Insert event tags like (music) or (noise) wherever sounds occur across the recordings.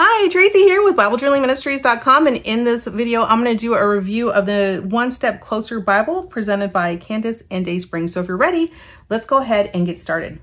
Hi, Tracy here with BibleJournalingMinistries.com and in this video I'm going to do a review of the One Step Closer Bible presented by Candace and Dayspring. So if you're ready, let's go ahead and get started.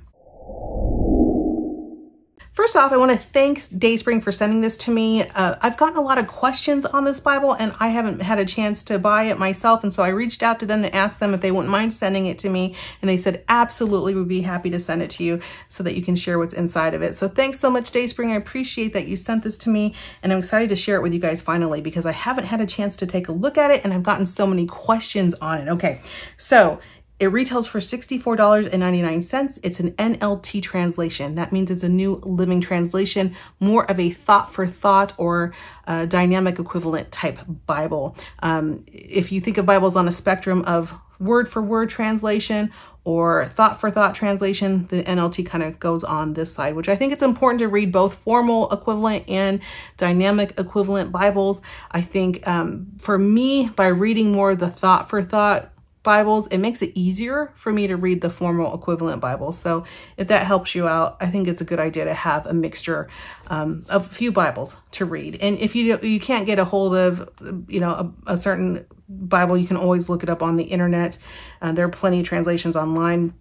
First off, I want to thank Dayspring for sending this to me. Uh, I've gotten a lot of questions on this Bible and I haven't had a chance to buy it myself. And so I reached out to them to ask them if they wouldn't mind sending it to me. And they said, absolutely, we'd be happy to send it to you so that you can share what's inside of it. So thanks so much, Dayspring. I appreciate that you sent this to me and I'm excited to share it with you guys finally because I haven't had a chance to take a look at it and I've gotten so many questions on it. Okay, so it retails for $64.99. It's an NLT translation. That means it's a new living translation, more of a thought for thought or dynamic equivalent type Bible. Um, if you think of Bibles on a spectrum of word for word translation or thought for thought translation, the NLT kind of goes on this side, which I think it's important to read both formal equivalent and dynamic equivalent Bibles. I think um, for me, by reading more the thought for thought Bibles, it makes it easier for me to read the formal equivalent Bibles. So if that helps you out, I think it's a good idea to have a mixture um, of a few Bibles to read. And if you you can't get a hold of, you know, a, a certain Bible, you can always look it up on the internet. Uh, there are plenty of translations online,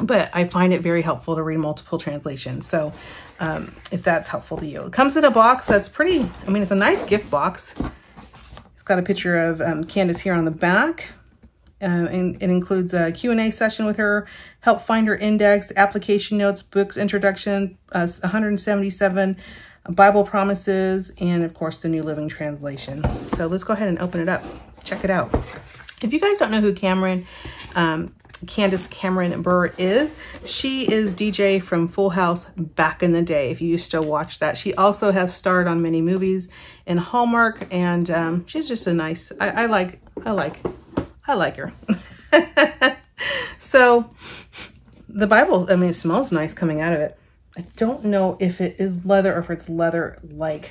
but I find it very helpful to read multiple translations. So um, if that's helpful to you. It comes in a box that's pretty, I mean, it's a nice gift box. It's got a picture of um, Candace here on the back. Uh, and it includes a Q&A session with her, help finder index, application notes, books introduction, uh, 177 Bible promises, and of course the New Living Translation. So let's go ahead and open it up. Check it out. If you guys don't know who Cameron, um, Candace Cameron Bure is, she is DJ from Full House back in the day, if you used to watch that. She also has starred on many movies in Hallmark, and um, she's just a nice, I, I like, I like I like her. (laughs) so the Bible, I mean, it smells nice coming out of it. I don't know if it is leather or if it's leather like,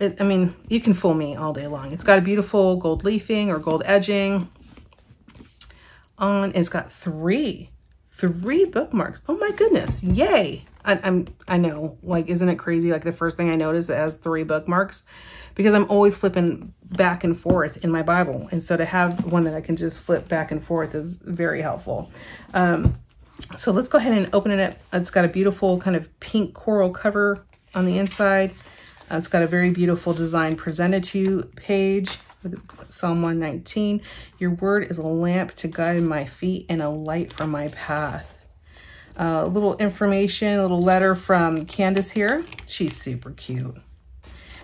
it, I mean, you can fool me all day long. It's got a beautiful gold leafing or gold edging on. It's got three, three bookmarks. Oh my goodness. Yay. I, am I know, like, isn't it crazy? Like the first thing I noticed it has three bookmarks because I'm always flipping back and forth in my Bible. And so to have one that I can just flip back and forth is very helpful. Um, so let's go ahead and open it up. It's got a beautiful kind of pink coral cover on the inside. Uh, it's got a very beautiful design presented to you page Psalm 119. Your word is a lamp to guide my feet and a light for my path. A uh, little information, a little letter from Candace here. She's super cute.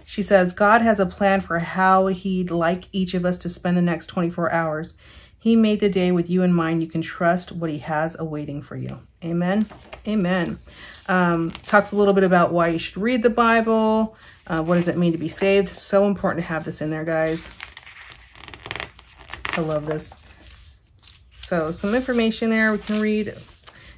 She says, God has a plan for how he'd like each of us to spend the next 24 hours. He made the day with you in mind. You can trust what he has awaiting for you. Amen. Amen. Um, talks a little bit about why you should read the Bible. Uh, what does it mean to be saved? So important to have this in there, guys. I love this. So some information there we can read.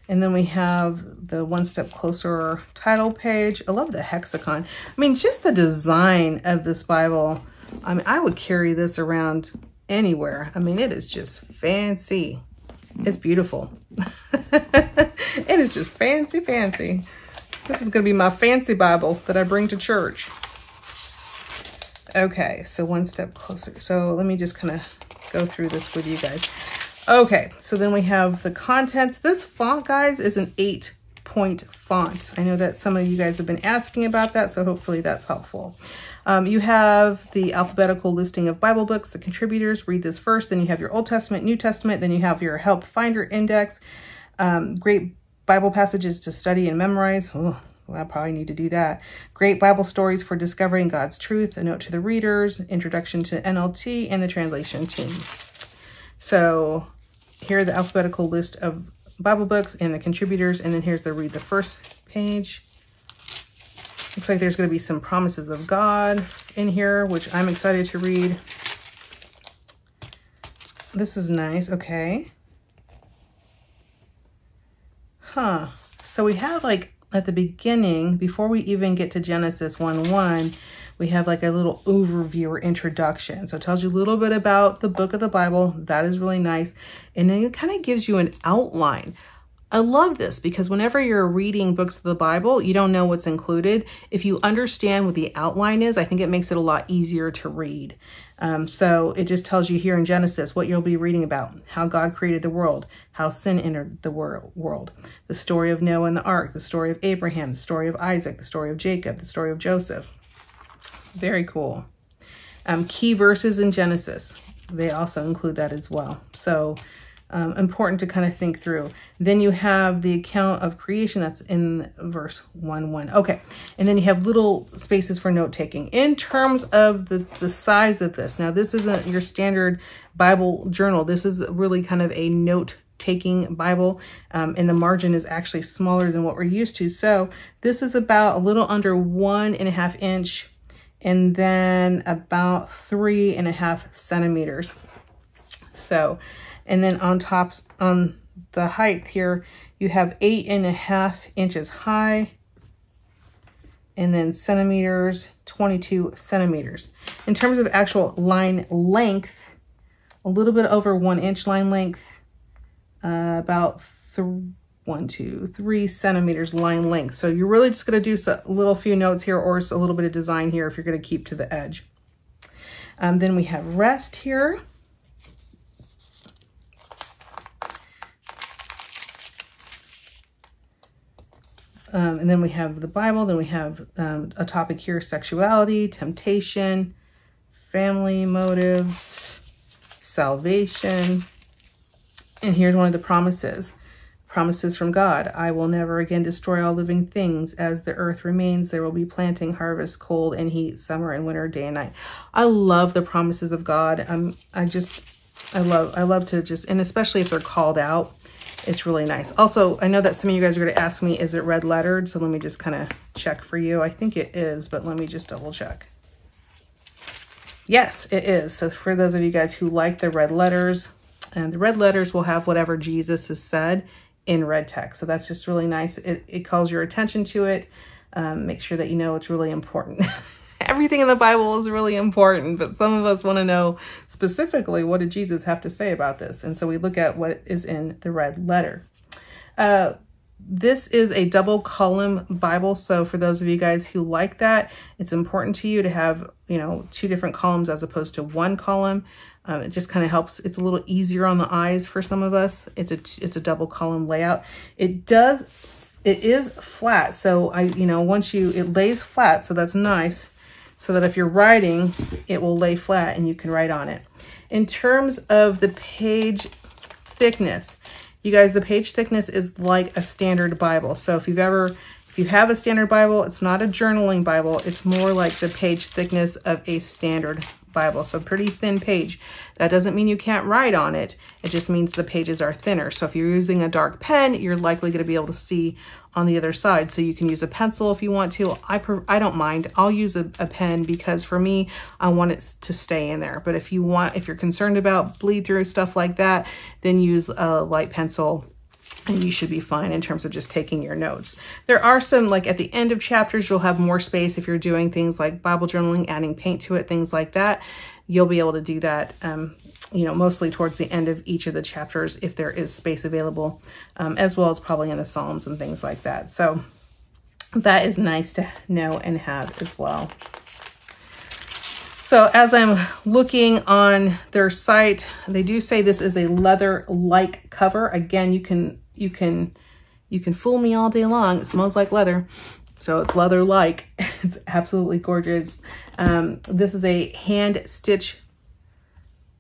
And then we have the One Step Closer title page. I love the hexagon. I mean, just the design of this Bible. I mean, I would carry this around anywhere. I mean, it is just fancy. It's beautiful. (laughs) it is just fancy, fancy. This is going to be my fancy Bible that I bring to church. Okay, so one step closer. So let me just kind of go through this with you guys. Okay, so then we have the contents. This font, guys, is an eight point font. I know that some of you guys have been asking about that, so hopefully that's helpful. Um, you have the alphabetical listing of Bible books, the contributors, read this first, then you have your Old Testament, New Testament, then you have your Help Finder Index, um, great Bible passages to study and memorize. Well, I probably need to do that. Great Bible stories for discovering God's truth, a note to the readers, introduction to NLT, and the translation team. So here are the alphabetical list of Bible books and the contributors. And then here's the read the first page. Looks like there's going to be some promises of God in here, which I'm excited to read. This is nice. Okay. Huh. So we have like at the beginning, before we even get to Genesis 1-1, we have like a little overview or introduction. So it tells you a little bit about the book of the Bible. That is really nice. And then it kind of gives you an outline I love this because whenever you're reading books of the Bible, you don't know what's included. If you understand what the outline is, I think it makes it a lot easier to read. Um, so it just tells you here in Genesis what you'll be reading about, how God created the world, how sin entered the wor world, the story of Noah and the ark, the story of Abraham, the story of Isaac, the story of Jacob, the story of Joseph. Very cool. Um, key verses in Genesis. They also include that as well. So um, important to kind of think through. Then you have the account of creation that's in verse 1 1. Okay. And then you have little spaces for note taking. In terms of the, the size of this, now this isn't your standard Bible journal. This is really kind of a note taking Bible um, and the margin is actually smaller than what we're used to. So this is about a little under one and a half inch and then about three and a half centimeters. So and then on top, on the height here, you have eight and a half inches high and then centimeters, 22 centimeters. In terms of actual line length, a little bit over one inch line length, uh, about one, two, three centimeters line length. So you're really just gonna do a little few notes here or a little bit of design here if you're gonna keep to the edge. Um, then we have rest here. Um, and then we have the Bible. Then we have um, a topic here, sexuality, temptation, family motives, salvation. And here's one of the promises. Promises from God. I will never again destroy all living things. As the earth remains, there will be planting, harvest, cold and heat, summer and winter, day and night. I love the promises of God. I'm, I just, I love, I love to just, and especially if they're called out it's really nice. Also, I know that some of you guys are going to ask me, is it red lettered? So let me just kind of check for you. I think it is, but let me just double check. Yes, it is. So for those of you guys who like the red letters, and the red letters will have whatever Jesus has said in red text. So that's just really nice. It, it calls your attention to it. Um, make sure that you know it's really important. (laughs) everything in the Bible is really important, but some of us want to know specifically what did Jesus have to say about this? And so we look at what is in the red letter. Uh, this is a double column Bible. So for those of you guys who like that, it's important to you to have, you know, two different columns as opposed to one column. Um, it just kind of helps. It's a little easier on the eyes for some of us. It's a, it's a double column layout. It does, it is flat. So I, you know, once you, it lays flat. So that's nice so that if you're writing, it will lay flat and you can write on it. In terms of the page thickness, you guys, the page thickness is like a standard Bible. So if you've ever, if you have a standard Bible, it's not a journaling Bible. It's more like the page thickness of a standard Bible. So pretty thin page. That doesn't mean you can't write on it. It just means the pages are thinner. So if you're using a dark pen, you're likely going to be able to see on the other side. So you can use a pencil if you want to. I, I don't mind. I'll use a, a pen because for me, I want it to stay in there. But if you want, if you're concerned about bleed through stuff like that, then use a light pencil and you should be fine in terms of just taking your notes. There are some, like at the end of chapters, you'll have more space if you're doing things like Bible journaling, adding paint to it, things like that. You'll be able to do that, um, you know, mostly towards the end of each of the chapters if there is space available, um, as well as probably in the Psalms and things like that. So that is nice to know and have as well. So as I'm looking on their site, they do say this is a leather-like cover. Again, you can you can you can fool me all day long. It smells like leather. So it's leather-like. (laughs) It's absolutely gorgeous. Um, this is a hand stitch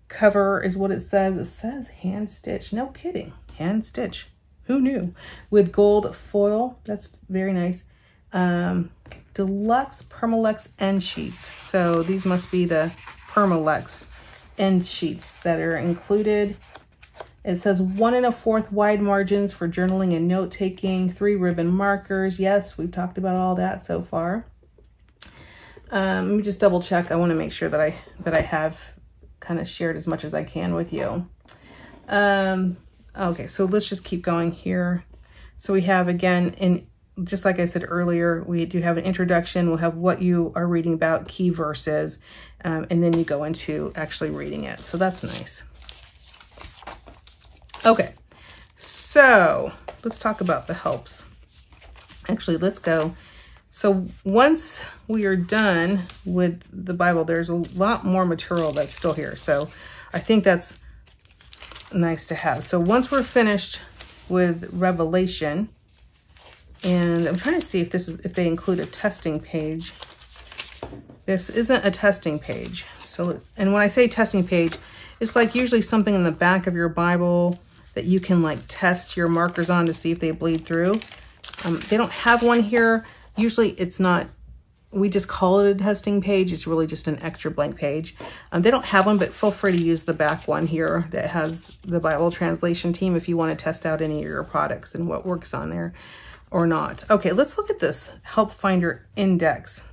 cover is what it says. It says hand stitch. No kidding. Hand stitch. Who knew? With gold foil. That's very nice. Um, deluxe Permalex end sheets. So these must be the Permalex end sheets that are included it says one and a fourth wide margins for journaling and note taking, three ribbon markers. Yes, we've talked about all that so far. Um, let me just double check. I want to make sure that I that I have kind of shared as much as I can with you. Um, okay, so let's just keep going here. So we have again in just like I said earlier, we do have an introduction. We'll have what you are reading about, key verses, um, and then you go into actually reading it. So that's nice. Okay, so let's talk about the helps. Actually, let's go. So once we are done with the Bible, there's a lot more material that's still here. So I think that's nice to have. So once we're finished with Revelation, and I'm trying to see if this is if they include a testing page. This isn't a testing page. So, and when I say testing page, it's like usually something in the back of your Bible that you can like test your markers on to see if they bleed through. Um, they don't have one here. Usually it's not, we just call it a testing page. It's really just an extra blank page. Um, they don't have one, but feel free to use the back one here that has the Bible translation team if you want to test out any of your products and what works on there or not. Okay, let's look at this Help Finder Index.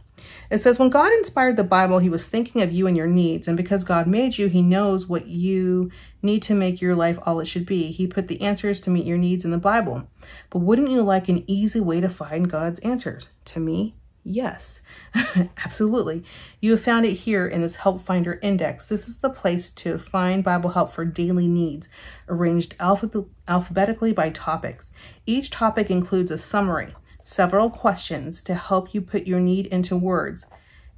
It says, when God inspired the Bible, he was thinking of you and your needs. And because God made you, he knows what you need to make your life all it should be. He put the answers to meet your needs in the Bible. But wouldn't you like an easy way to find God's answers? To me, Yes, (laughs) absolutely. You have found it here in this Help Finder Index. This is the place to find Bible help for daily needs, arranged alphab alphabetically by topics. Each topic includes a summary, several questions to help you put your need into words,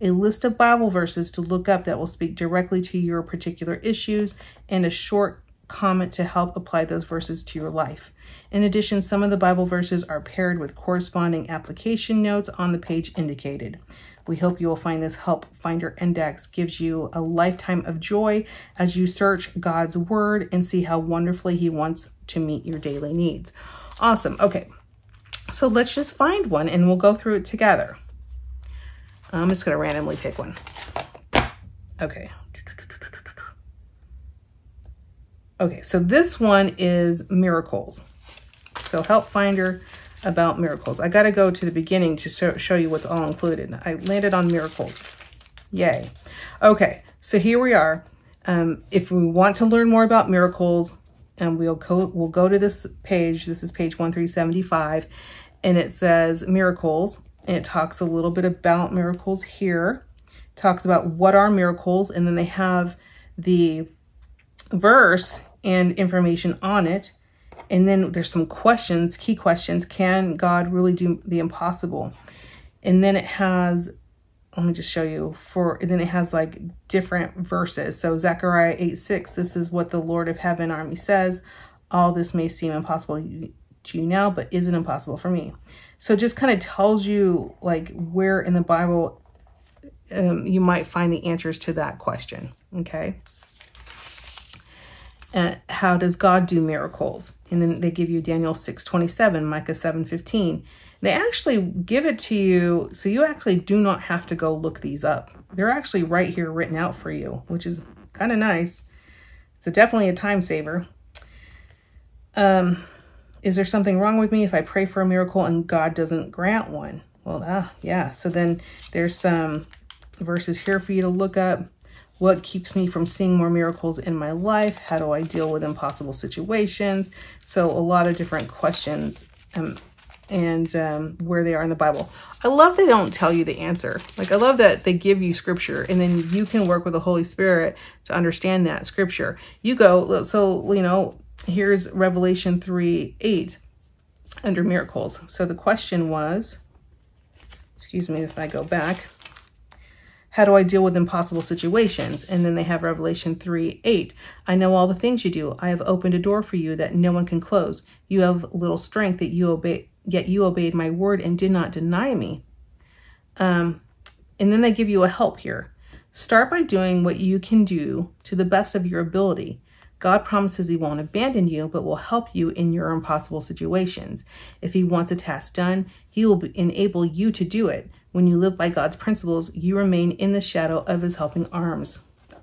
a list of Bible verses to look up that will speak directly to your particular issues, and a short comment to help apply those verses to your life. In addition, some of the Bible verses are paired with corresponding application notes on the page indicated. We hope you will find this Help Finder Index gives you a lifetime of joy as you search God's Word and see how wonderfully He wants to meet your daily needs. Awesome. Okay, so let's just find one and we'll go through it together. I'm just to randomly pick one. Okay, Okay, so this one is miracles. So help finder about miracles. I got to go to the beginning to show, show you what's all included. I landed on miracles. Yay. Okay, so here we are. Um, if we want to learn more about miracles, and we'll go, we'll go to this page. This is page 1375, and it says miracles, and it talks a little bit about miracles here. Talks about what are miracles, and then they have the verse and information on it. And then there's some questions, key questions. Can God really do the impossible? And then it has, let me just show you for, then it has like different verses. So Zechariah 8, 6, this is what the Lord of heaven army says. All this may seem impossible to you now, but isn't impossible for me. So just kind of tells you like where in the Bible um, you might find the answers to that question. Okay. Uh, how does God do miracles? And then they give you Daniel 6, 27, Micah 7, 15. They actually give it to you, so you actually do not have to go look these up. They're actually right here written out for you, which is kind of nice. It's a, definitely a time saver. Um, is there something wrong with me if I pray for a miracle and God doesn't grant one? Well, uh, yeah. So then there's some verses here for you to look up. What keeps me from seeing more miracles in my life? How do I deal with impossible situations? So a lot of different questions um, and um, where they are in the Bible. I love they don't tell you the answer. Like I love that they give you scripture and then you can work with the Holy Spirit to understand that scripture. You go, so, you know, here's Revelation 3, 8 under miracles. So the question was, excuse me if I go back, how do I deal with impossible situations? And then they have Revelation 3 8. I know all the things you do. I have opened a door for you that no one can close. You have little strength that you obey, yet you obeyed my word and did not deny me. Um, and then they give you a help here. Start by doing what you can do to the best of your ability. God promises he won't abandon you, but will help you in your impossible situations. If he wants a task done, he will enable you to do it. When you live by God's principles, you remain in the shadow of his helping arms.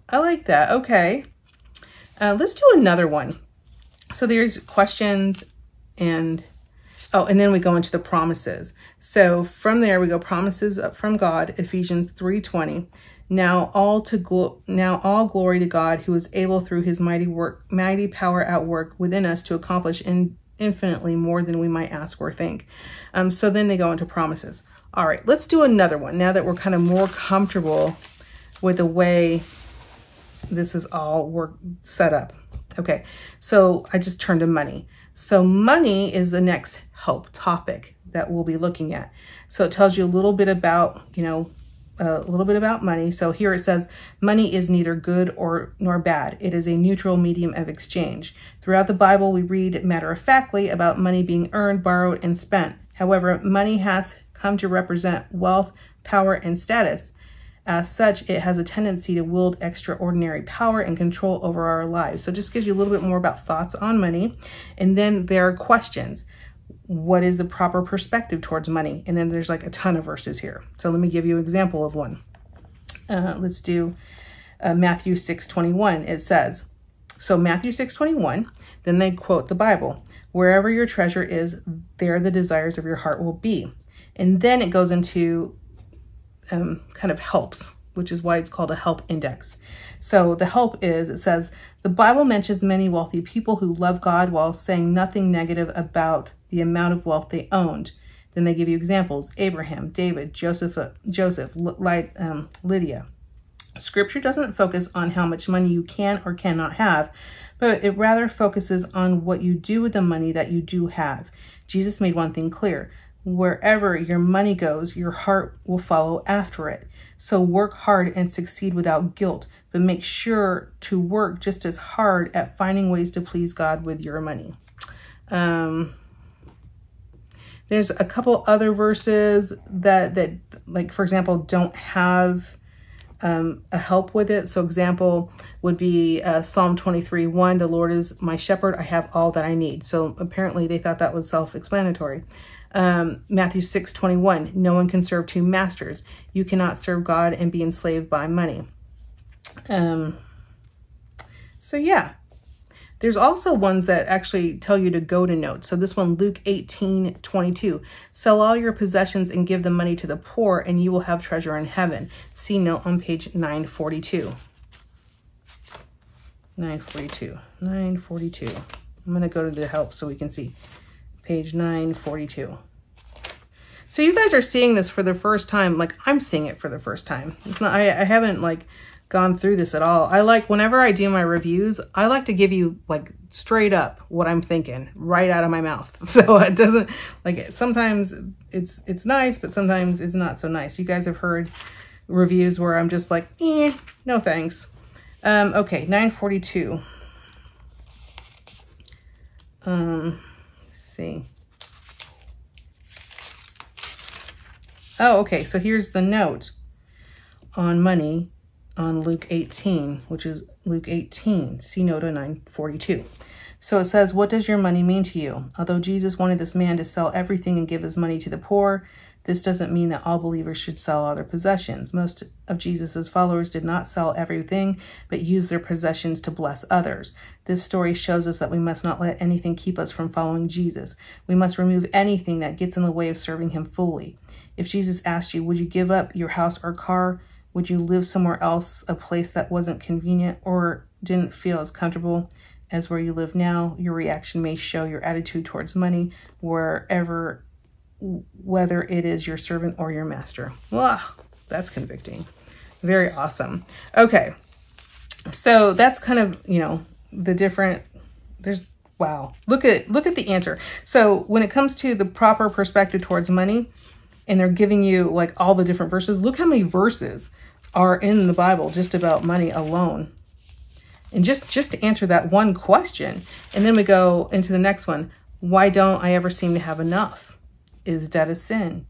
I like that. Okay. Uh, let's do another one. So there's questions and, oh, and then we go into the promises. So from there we go promises from God, Ephesians 3.20. Now all to now all glory to God who is able through his mighty work, mighty power at work within us to accomplish in infinitely more than we might ask or think. Um, so then they go into promises. All right, let's do another one now that we're kind of more comfortable with the way this is all work set up. Okay, so I just turned to money. So money is the next help topic that we'll be looking at. So it tells you a little bit about, you know, a little bit about money. So here it says, money is neither good or nor bad. It is a neutral medium of exchange. Throughout the Bible, we read matter-of-factly about money being earned, borrowed, and spent. However, money has come to represent wealth, power, and status. As such, it has a tendency to wield extraordinary power and control over our lives. So just gives you a little bit more about thoughts on money. And then there are questions. What is the proper perspective towards money? And then there's like a ton of verses here. So let me give you an example of one. Uh, let's do uh, Matthew 6, 21. It says, so Matthew 6, 21, then they quote the Bible. Wherever your treasure is, there the desires of your heart will be. And then it goes into um, kind of helps, which is why it's called a help index. So the help is, it says, the Bible mentions many wealthy people who love God while saying nothing negative about the amount of wealth they owned. Then they give you examples, Abraham, David, Joseph, Joseph, um, Lydia. Scripture doesn't focus on how much money you can or cannot have, but it rather focuses on what you do with the money that you do have. Jesus made one thing clear wherever your money goes, your heart will follow after it. So work hard and succeed without guilt, but make sure to work just as hard at finding ways to please God with your money. Um, there's a couple other verses that, that like, for example, don't have um, a help with it. So example would be uh, Psalm 23, 1, the Lord is my shepherd, I have all that I need. So apparently they thought that was self-explanatory. Um, Matthew 6, 21, no one can serve two masters. You cannot serve God and be enslaved by money. Um, so yeah, there's also ones that actually tell you to go to note. So this one, Luke 18, 22, sell all your possessions and give the money to the poor and you will have treasure in heaven. See note on page 942. 942, 942. I'm to go to the help so we can see page 942. So you guys are seeing this for the first time. Like I'm seeing it for the first time. It's not, I, I haven't like gone through this at all. I like, whenever I do my reviews, I like to give you like straight up what I'm thinking right out of my mouth. (laughs) So it doesn't like sometimes it's, it's nice, but sometimes it's not so nice. You guys have heard reviews where I'm just like, eh, no thanks. Um, okay, 942. Um, see. Oh, okay. So here's the note on money on Luke 18, which is Luke 18, see note 942. So it says, what does your money mean to you? Although Jesus wanted this man to sell everything and give his money to the poor, this doesn't mean that all believers should sell all their possessions. Most of Jesus's followers did not sell everything, but used their possessions to bless others. This story shows us that we must not let anything keep us from following Jesus. We must remove anything that gets in the way of serving him fully. If Jesus asked you, would you give up your house or car? Would you live somewhere else, a place that wasn't convenient or didn't feel as comfortable as where you live now? Your reaction may show your attitude towards money wherever whether it is your servant or your master. Wow, that's convicting. Very awesome. Okay, so that's kind of, you know, the different, there's, wow. Look at, look at the answer. So when it comes to the proper perspective towards money, and they're giving you like all the different verses, look how many verses are in the Bible just about money alone. And just, just to answer that one question, and then we go into the next one. Why don't I ever seem to have enough? Is debt a sin?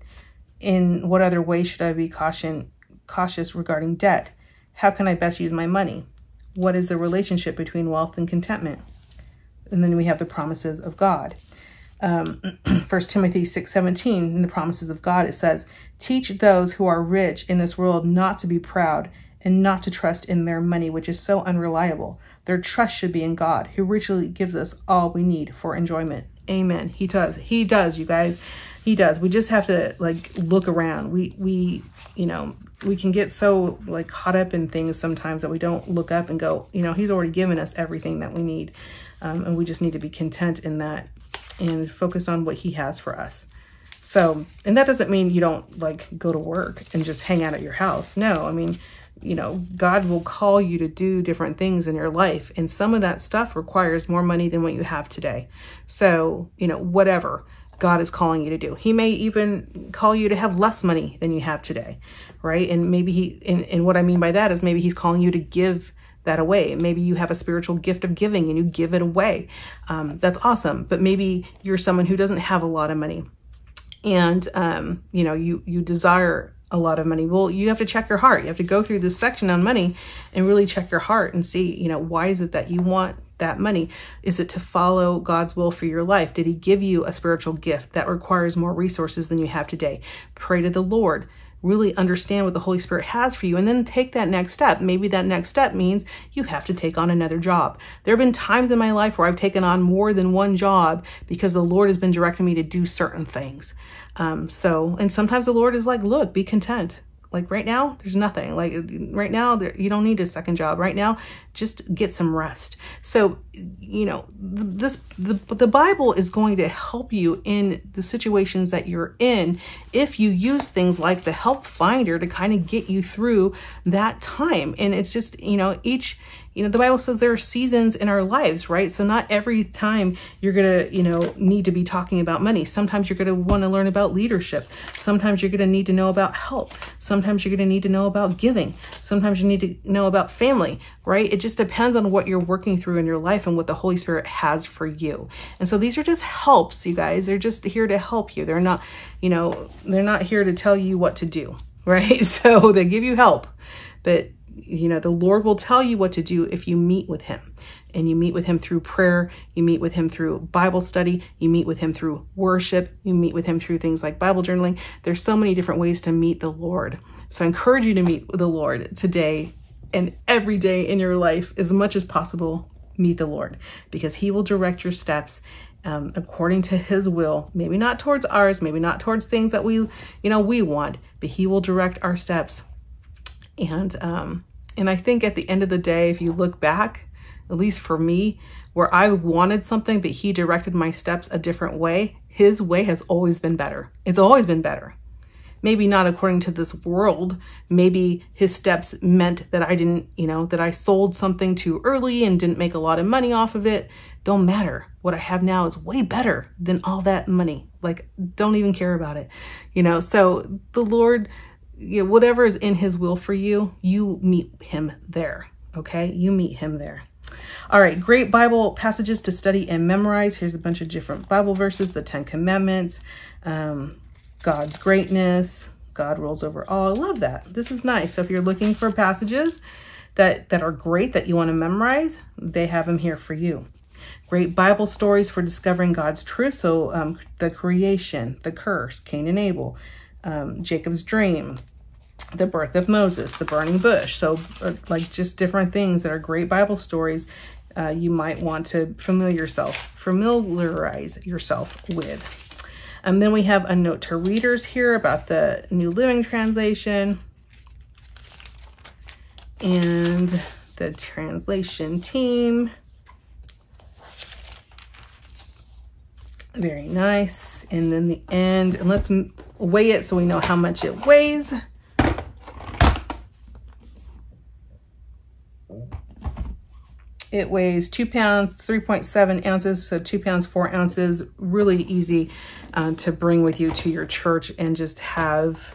In what other way should I be caution, cautious regarding debt? How can I best use my money? What is the relationship between wealth and contentment? And then we have the promises of God. Um, (clears throat) 1 Timothy 6.17, in the promises of God, it says, Teach those who are rich in this world not to be proud and not to trust in their money, which is so unreliable. Their trust should be in God, who richly gives us all we need for enjoyment. Amen. He does. He does, you guys. He does. We just have to like look around. We we you know we can get so like caught up in things sometimes that we don't look up and go. You know, He's already given us everything that we need, um, and we just need to be content in that and focused on what He has for us. So, and that doesn't mean you don't like go to work and just hang out at your house. No, I mean, you know, God will call you to do different things in your life. And some of that stuff requires more money than what you have today. So, you know, whatever God is calling you to do. He may even call you to have less money than you have today, right? And maybe he, and, and what I mean by that is maybe he's calling you to give that away. Maybe you have a spiritual gift of giving and you give it away. Um, that's awesome. But maybe you're someone who doesn't have a lot of money and, um, you know, you, you desire a lot of money. Well, you have to check your heart. You have to go through this section on money and really check your heart and see, you know, why is it that you want that money? Is it to follow God's will for your life? Did he give you a spiritual gift that requires more resources than you have today? Pray to the Lord really understand what the Holy Spirit has for you and then take that next step. Maybe that next step means you have to take on another job. There have been times in my life where I've taken on more than one job because the Lord has been directing me to do certain things. Um, so, and sometimes the Lord is like, look, be content. Like right now, there's nothing. Like right now, there, you don't need a second job. Right now, just get some rest. So, you know, this the, the Bible is going to help you in the situations that you're in if you use things like the help finder to kind of get you through that time. And it's just, you know, each you know, the Bible says there are seasons in our lives, right? So not every time you're going to, you know, need to be talking about money. Sometimes you're going to want to learn about leadership. Sometimes you're going to need to know about help. Sometimes you're going to need to know about giving. Sometimes you need to know about family, right? It just depends on what you're working through in your life and what the Holy Spirit has for you. And so these are just helps, you guys. They're just here to help you. They're not, you know, they're not here to tell you what to do, (laughs) right? So they give you help, but you know, the Lord will tell you what to do if you meet with him. And you meet with him through prayer, you meet with him through Bible study, you meet with him through worship, you meet with him through things like Bible journaling. There's so many different ways to meet the Lord. So I encourage you to meet with the Lord today and every day in your life as much as possible. Meet the Lord because he will direct your steps um, according to his will, maybe not towards ours, maybe not towards things that we, you know, we want, but he will direct our steps and, um, and I think at the end of the day, if you look back, at least for me, where I wanted something, but he directed my steps a different way, his way has always been better. It's always been better. Maybe not according to this world. Maybe his steps meant that I didn't, you know, that I sold something too early and didn't make a lot of money off of it. Don't matter. What I have now is way better than all that money. Like, don't even care about it, you know? So the Lord, you know, whatever is in his will for you, you meet him there. Okay. You meet him there. All right. Great Bible passages to study and memorize. Here's a bunch of different Bible verses, the 10 commandments, um, God's greatness, God rules over all. I love that. This is nice. So if you're looking for passages that, that are great that you want to memorize, they have them here for you. Great Bible stories for discovering God's truth. So um, the creation, the curse, Cain and Abel, um, Jacob's dream, the birth of Moses, the burning bush. So uh, like just different things that are great Bible stories uh, you might want to familiar yourself, familiarize yourself with. And then we have a note to readers here about the New Living Translation and the translation team. Very nice. And then the end, and let's weigh it so we know how much it weighs. It weighs two pounds, 3.7 ounces, so two pounds, four ounces. Really easy uh, to bring with you to your church and just have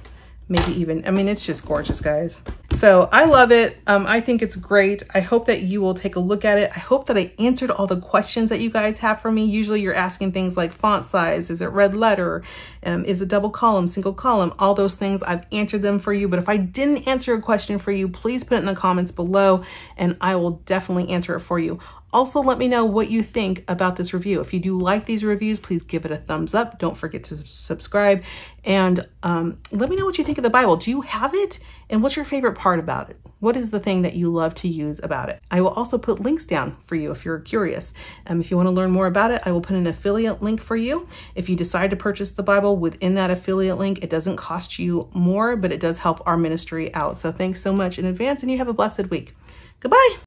maybe even, I mean, it's just gorgeous, guys. So I love it. Um, I think it's great. I hope that you will take a look at it. I hope that I answered all the questions that you guys have for me. Usually you're asking things like font size, is it red letter, um, is it double column, single column, all those things. I've answered them for you. But if I didn't answer a question for you, please put it in the comments below and I will definitely answer it for you. Also, let me know what you think about this review. If you do like these reviews, please give it a thumbs up. Don't forget to subscribe. And um, let me know what you think of the Bible. Do you have it? And what's your favorite part about it? What is the thing that you love to use about it? I will also put links down for you if you're curious. Um, if you want to learn more about it, I will put an affiliate link for you. If you decide to purchase the Bible within that affiliate link, it doesn't cost you more, but it does help our ministry out. So thanks so much in advance and you have a blessed week. Goodbye.